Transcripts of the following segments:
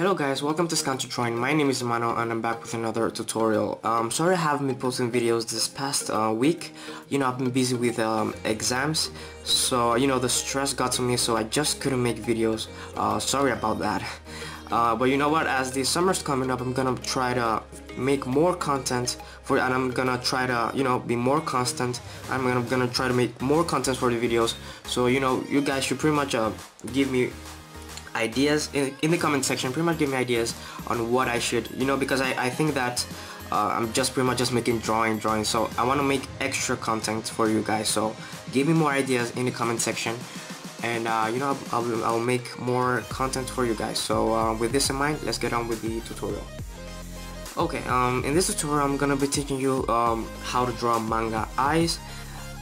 Hello guys, welcome to Scan Drawing. My name is Emmanuel and I'm back with another tutorial. Um, sorry I haven't been posting videos this past uh, week. You know, I've been busy with um, exams, so you know, the stress got to me, so I just couldn't make videos. Uh, sorry about that. Uh, but you know what, as the summer's coming up, I'm gonna try to make more content for and I'm gonna try to you know be more constant I'm gonna, gonna try to make more content for the videos so you know you guys should pretty much uh, give me ideas in, in the comment section pretty much give me ideas on what I should you know because I, I think that uh, I'm just pretty much just making drawing drawing. So I want to make extra content for you guys. So give me more ideas in the comment section. And uh, you know I'll, I'll, make more content for you guys. So uh, with this in mind let's get on with the tutorial. Okay um, in this tutorial I'm gonna be teaching you um, how to draw manga eyes.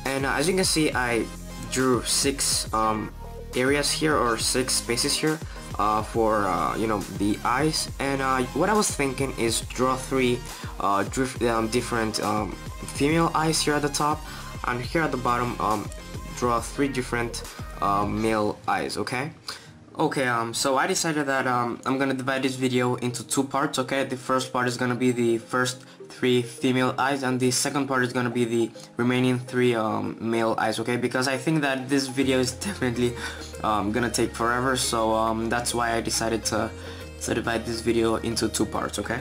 And uh, as you can see I drew six um, areas here or six spaces here uh, for uh, you know the eyes and uh, what I was thinking is draw three uh, um, different um, female eyes here at the top. And here at the bottom um, draw three different uh, male eyes okay? Okay, um, so I decided that um, I'm gonna divide this video into two parts, okay? The first part is gonna be the first three female eyes and the second part is gonna be the remaining three um, male eyes, okay? Because I think that this video is definitely um, gonna take forever, so um, that's why I decided to, to divide this video into two parts, okay?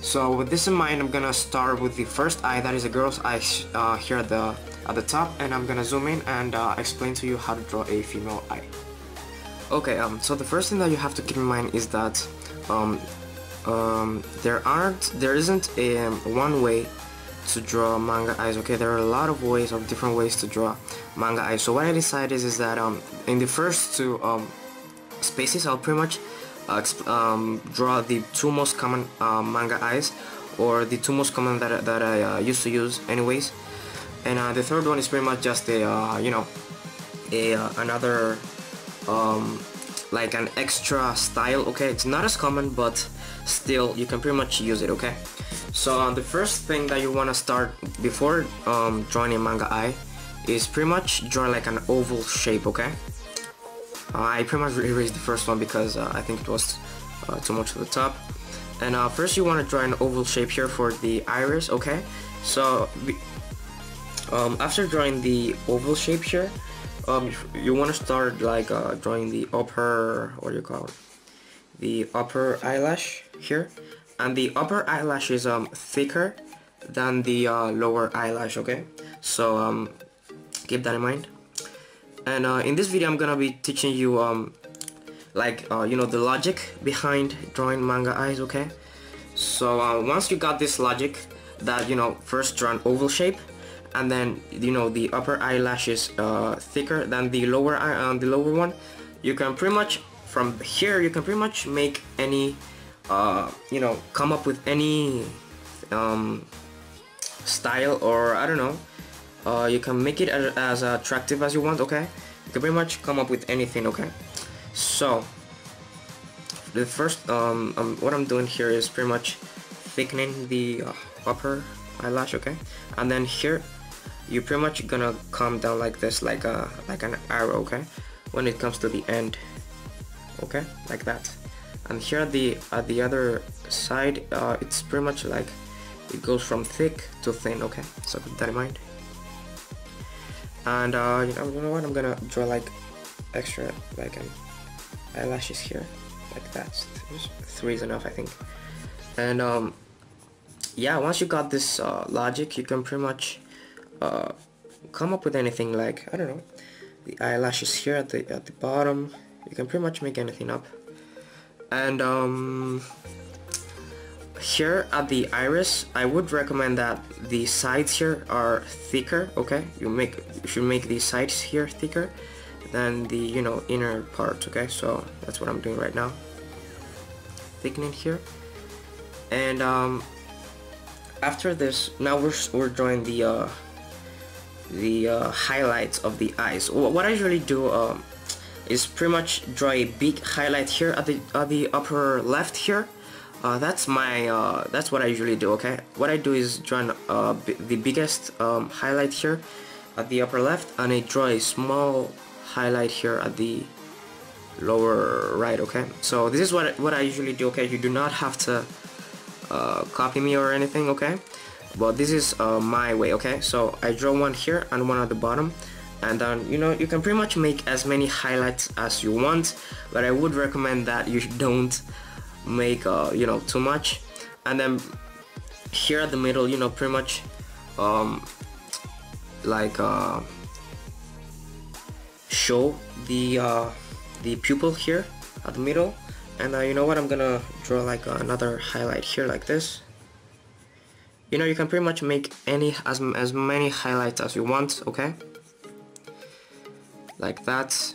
So with this in mind, I'm gonna start with the first eye, that is a girl's eye uh, here at the, at the top, and I'm gonna zoom in and uh, explain to you how to draw a female eye. Okay, um, so the first thing that you have to keep in mind is that um, um, there aren't, there isn't a um, one way to draw manga eyes. Okay, there are a lot of ways of different ways to draw manga eyes. So what I decided is, is that um, in the first two um, spaces, I'll pretty much uh, um, draw the two most common uh, manga eyes, or the two most common that that I uh, used to use, anyways. And uh, the third one is pretty much just a uh, you know a uh, another um, like an extra style okay it's not as common but still you can pretty much use it okay? So uh, the first thing that you want to start before um, drawing a manga eye is pretty much drawing like an oval shape okay? Uh, I pretty much erased the first one because uh, I think it was uh, too much to the top. And uh, first you want to draw an oval shape here for the iris okay? So um, after drawing the oval shape here um, you want to start like uh, drawing the upper what do you call it the upper eyelash here. And the upper eyelash is um thicker than the uh, lower eyelash okay? So um keep that in mind. And uh, in this video I'm gonna be teaching you um like uh, you know the logic behind drawing manga eyes okay? So uh, once you got this logic that you know first draw an oval shape and then you know the upper eyelash is uh, thicker than the lower eye, uh, the lower one you can pretty much from here you can pretty much make any uh, you know come up with any um, style or I don't know. Uh, you can make it as, as attractive as you want okay? You can pretty much come up with anything okay? So the first um, um, what I'm doing here is pretty much thickening the uh, upper eyelash okay? And then here you're pretty much gonna come down like this like a like an arrow okay? When it comes to the end okay? Like that. And here at the at the other side uh, it's pretty much like it goes from thick to thin okay? So keep that in mind. And uh, you, know, you know what? I'm gonna draw like extra like an eyelashes here like that. Three is enough I think. And um yeah once you got this uh, logic you can pretty much uh, come up with anything like I don't know the eyelashes here at the at the bottom you can pretty much make anything up. And um, here at the iris I would recommend that the sides here are thicker okay? You make you should make the sides here thicker than the you know inner part okay? So that's what I'm doing right now. Thickening here. And um, after this now we're, we're drawing the uh, the uh, highlights of the eyes. What I usually do um, is pretty much draw a big highlight here at the at the upper left here. Uh, that's my uh, that's what I usually do. Okay, what I do is draw uh, the biggest um, highlight here at the upper left, and I draw a small highlight here at the lower right okay? So this is what what I usually do okay? You do not have to uh, copy me or anything okay? But this is uh, my way okay? So I draw one here and one at the bottom and then you know you can pretty much make as many highlights as you want but I would recommend that you don't make uh, you know too much. And then here at the middle you know pretty much um, like uh, show the uh, the pupil here at the middle. And uh, you know what? I'm gonna draw like another highlight here like this. You know you can pretty much make any as, as many highlights as you want okay like that.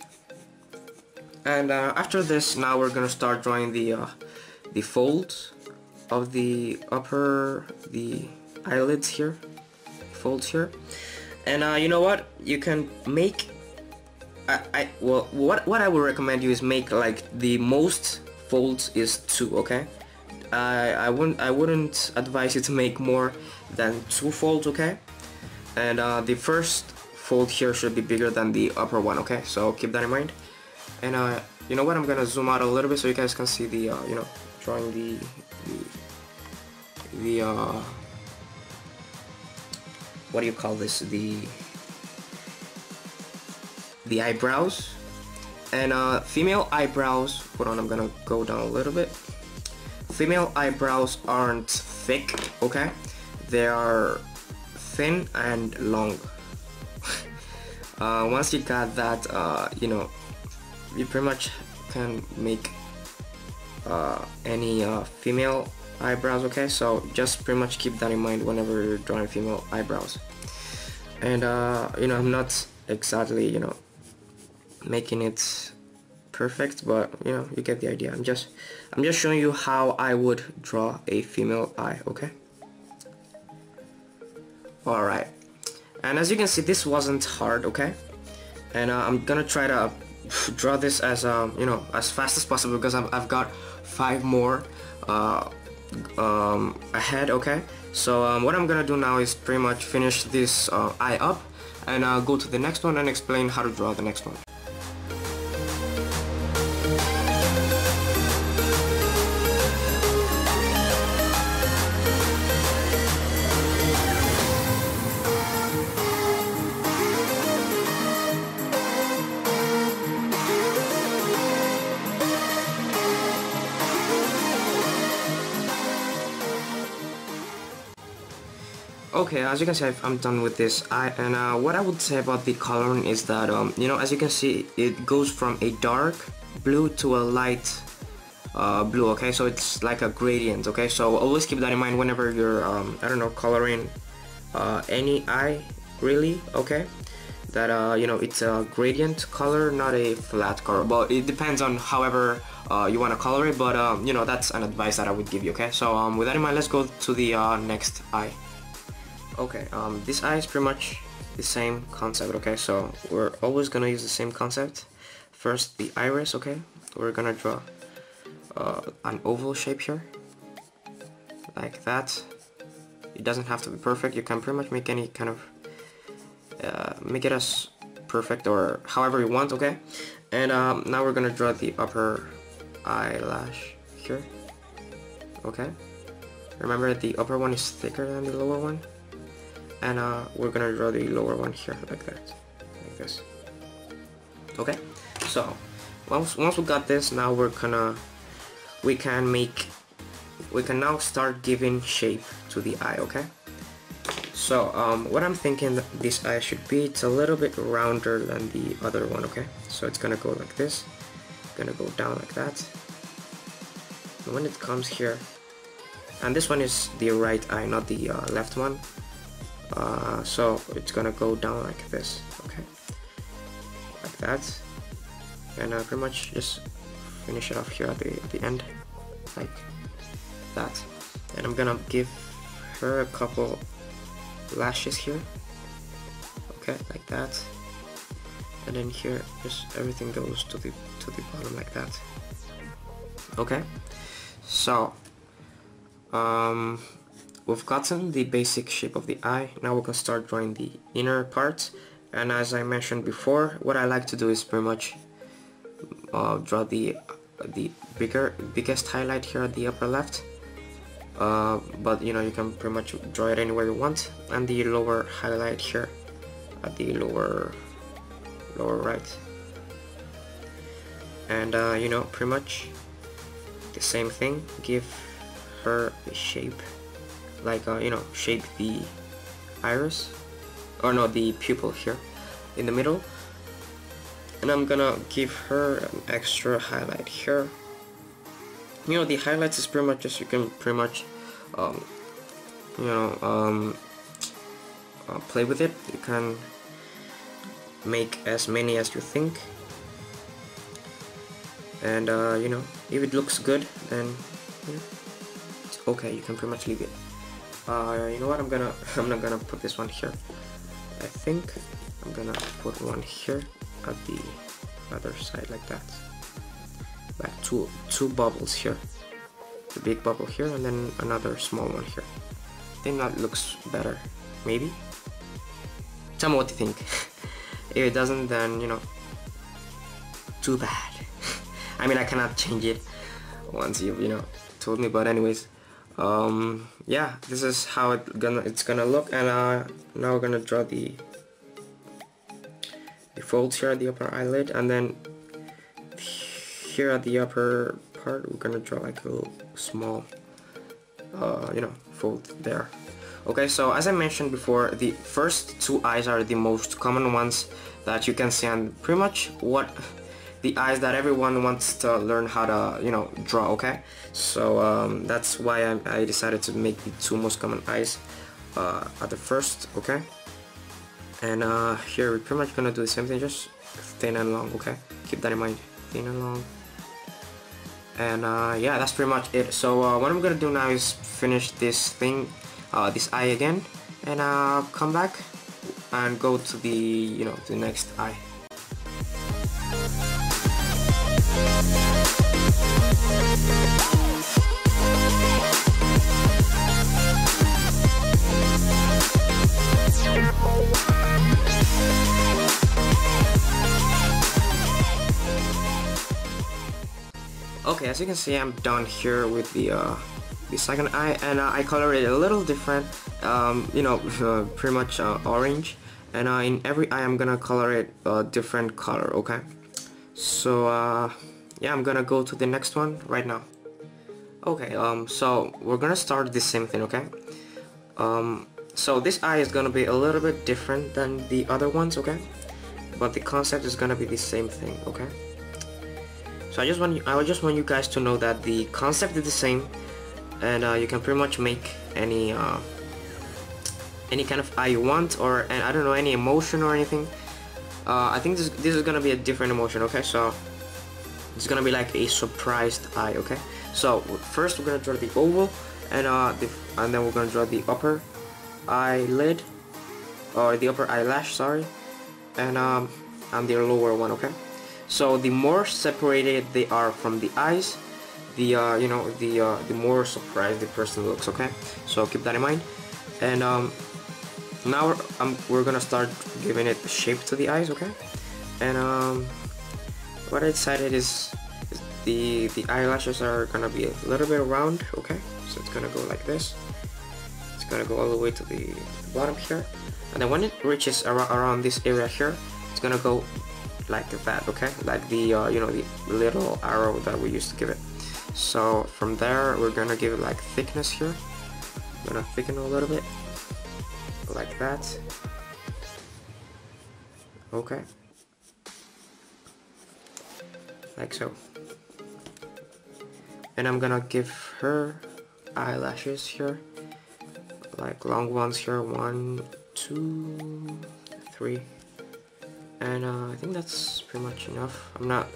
And uh, after this now we're gonna start drawing the uh, the folds of the upper the eyelids here folds here. And uh, you know what? You can make I, I well what what I would recommend you is make like the most folds is two okay? I, I wouldn't I wouldn't advise you to make more than two folds okay? And uh, the first fold here should be bigger than the upper one okay? So keep that in mind. And uh, you know what? I'm gonna zoom out a little bit so you guys can see the uh, you know drawing the the, the uh, what do you call this? The the eyebrows. And uh, female eyebrows hold on I'm gonna go down a little bit. Female eyebrows aren't thick okay? They are thin and long uh, once you got that uh, you know you pretty much can make uh, any uh, female eyebrows okay? So just pretty much keep that in mind whenever you're drawing female eyebrows. And uh, you know I'm not exactly you know making it perfect but you know you get the idea. I'm just I'm just showing you how I would draw a female eye okay? Alright and as you can see this wasn't hard okay? And uh, I'm gonna try to draw this as um, you know as fast as possible because I've, I've got five more uh, um, ahead okay? So um, what I'm gonna do now is pretty much finish this uh, eye up and uh, go to the next one and explain how to draw the next one Okay, as you can see, I'm done with this. I and uh, what I would say about the coloring is that um, you know, as you can see, it goes from a dark blue to a light uh, blue. Okay, so it's like a gradient. Okay, so always keep that in mind whenever you're um, I don't know coloring uh, any eye really. Okay, that uh, you know it's a gradient color, not a flat color. But it depends on however uh, you want to color it. But um, you know that's an advice that I would give you. Okay, so um, with that in mind, let's go to the uh, next eye. Okay, um, this eye is pretty much the same concept, okay? So we're always gonna use the same concept. First, the iris, okay? We're gonna draw uh, an oval shape here, like that. It doesn't have to be perfect. You can pretty much make any kind of, uh, make it as perfect or however you want, okay? And um, now we're gonna draw the upper eyelash here, okay? Remember the upper one is thicker than the lower one and uh, we're gonna draw the lower one here like that like this. Okay? So once, once we got this now we're gonna we can make we can now start giving shape to the eye okay? So um, what I'm thinking this eye should be it's a little bit rounder than the other one okay? So it's gonna go like this gonna go down like that. And when it comes here and this one is the right eye not the uh, left one uh, so it's gonna go down like this okay? Like that. And uh, pretty much just finish it off here at the, at the end like that. And I'm gonna give her a couple lashes here okay? Like that. And then here just everything goes to the to the bottom like that okay? So um We've gotten the basic shape of the eye, now we can start drawing the inner parts and as I mentioned before, what I like to do is pretty much uh, draw the the bigger biggest highlight here at the upper left. Uh, but you know you can pretty much draw it anywhere you want. And the lower highlight here at the lower lower right. And uh, you know pretty much the same thing. Give her a shape like uh, you know shape the iris or no the pupil here in the middle. And I'm gonna give her an extra highlight here. You know the highlights is pretty much just you can pretty much um, you know um, uh, play with it. You can make as many as you think. And uh, you know if it looks good then you know, it's okay. You can pretty much leave it uh, you know what? I'm gonna I'm not gonna put this one here. I think I'm gonna put one here at the other side like that. Like two two bubbles here. The big bubble here and then another small one here. I think that looks better. Maybe? Tell me what you think. If it doesn't then you know too bad. I mean I cannot change it once you've you know told me but anyways um, yeah this is how it gonna it's gonna look and uh, now we're gonna draw the the folds here at the upper eyelid and then here at the upper part we're gonna draw like a little small uh, you know fold there. Okay so as I mentioned before the first two eyes are the most common ones that you can see and pretty much what the eyes that everyone wants to learn how to you know draw okay? So um, that's why I, I, decided to make the two most common eyes uh, at the first okay? And uh, here we're pretty much gonna do the same thing just thin and long okay? Keep that in mind thin and long. And uh, yeah that's pretty much it. So uh, what I'm gonna do now is finish this thing uh, this eye again. And uh, come back and go to the you know the next eye as you can see, I'm done here with the uh, the second eye, and uh, I color it a little different. Um, you know, uh, pretty much uh, orange, and uh, in every eye, I'm gonna color it a different color. Okay, so uh, yeah, I'm gonna go to the next one right now. Okay, um, so we're gonna start the same thing. Okay, um, so this eye is gonna be a little bit different than the other ones. Okay, but the concept is gonna be the same thing. Okay. So I just want you, I just want you guys to know that the concept is the same, and uh, you can pretty much make any uh, any kind of eye you want, or and I don't know any emotion or anything. Uh, I think this this is gonna be a different emotion. Okay, so it's gonna be like a surprised eye. Okay, so first we're gonna draw the oval, and uh, the, and then we're gonna draw the upper eyelid, or the upper eyelash. Sorry, and um, and the lower one. Okay. So the more separated they are from the eyes, the uh, you know the uh, the more surprised the person looks. Okay, so keep that in mind. And um, now we're, um, we're gonna start giving it shape to the eyes. Okay, and um, what I decided is, the the eyelashes are gonna be a little bit round. Okay, so it's gonna go like this. It's gonna go all the way to the, to the bottom here, and then when it reaches ar around this area here, it's gonna go like that okay? Like the uh, you know the little arrow that we used to give it. So from there we're gonna give it like thickness here. I'm gonna thicken a little bit. Like that. Okay. Like so. And I'm gonna give her eyelashes here. Like long ones here. One two three and uh, I think that's pretty much enough. I'm not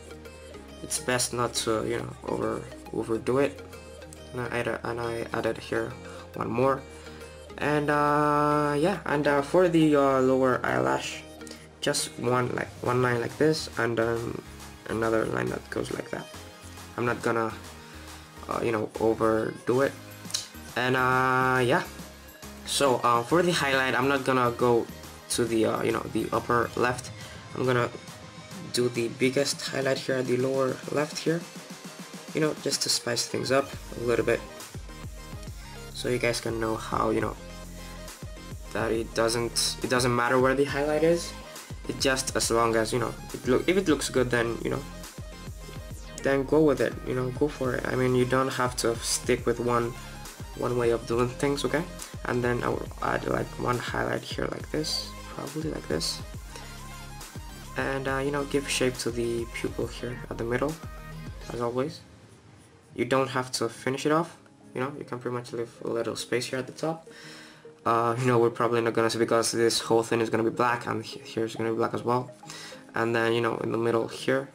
it's best not to you know over overdo it. And I added, and I added here one more. And uh, yeah and uh, for the uh, lower eyelash just one like one line like this and um, another line that goes like that. I'm not gonna uh, you know overdo it. And uh, yeah. So uh, for the highlight I'm not gonna go to the you know the upper left I'm gonna do the biggest highlight here at the lower left here you know just to spice things up a little bit. So you guys can know how you know that it doesn't it doesn't matter where the highlight is. It just as long as you know it look if it looks good then you know then go with it you know go for it. I mean you don't have to stick with one one way of doing things okay? And then I will add like one highlight here like this probably like this and uh, you know give shape to the pupil here at the middle as always. You don't have to finish it off. You know you can pretty much leave a little space here at the top. Uh, you know we're probably not gonna see because this whole thing is gonna be black and here's gonna be black as well. And then you know in the middle here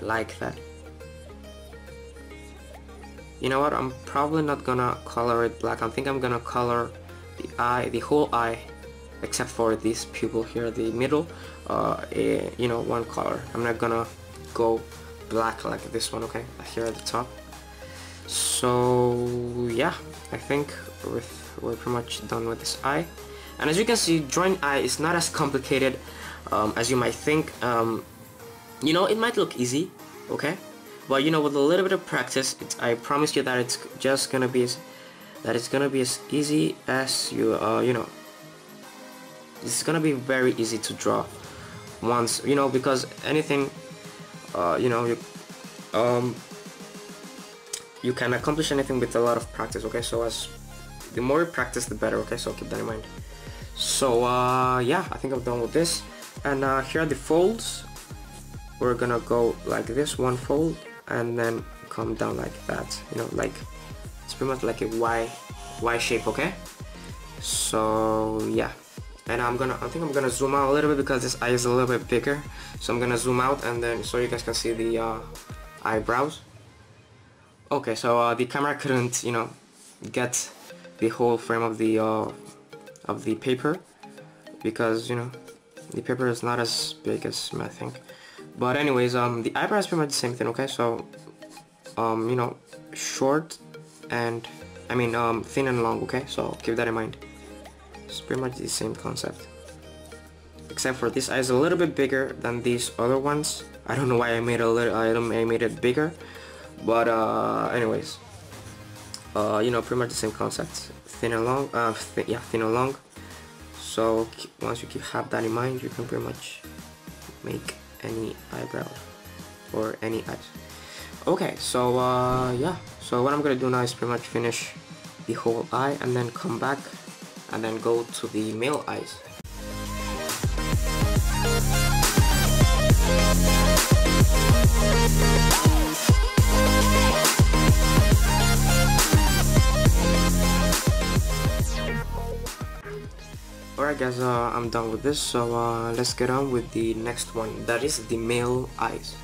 like that. You know what? I'm probably not gonna color it black. I think I'm gonna color the eye the whole eye except for this pupil here the middle uh, a, you know one color. I'm not gonna go black like this one okay? Here at the top. So yeah I think with we're pretty much done with this eye. And as you can see drawing eye is not as complicated um, as you might think. Um, you know it might look easy okay? But you know with a little bit of practice I promise you that it's just gonna be as, that it's gonna be as easy as you uh, you know it's gonna be very easy to draw once you know because anything uh, you know you um, you can accomplish anything with a lot of practice okay? So as the more you practice the better okay? So keep that in mind. So uh, yeah I think I'm done with this. And uh, here are the folds. We're gonna go like this one fold and then come down like that you know like it's pretty much like a Y Y shape okay? So yeah and I'm gonna I think I'm gonna zoom out a little bit because this eye is a little bit bigger so I'm gonna zoom out and then so you guys can see the uh, eyebrows. Okay so uh, the camera couldn't you know get the whole frame of the uh, of the paper because you know the paper is not as big as I think. But anyways um the eyebrows pretty much the same thing okay? So um you know short and I mean um thin and long okay? So keep that in mind it's pretty much the same concept. Except for this eye is a little bit bigger than these other ones. I don't know why I made a little item, I made it bigger. But uh anyways. Uh, you know pretty much the same concept. Thin and long uh, th yeah thin and long. So once you keep have that in mind you can pretty much make any eyebrow or any eyes. Okay so uh, yeah. So what I'm gonna do now is pretty much finish the whole eye and then come back and then go to the male eyes Alright guys, uh, I'm done with this, so uh, let's get on with the next one, that is the male eyes.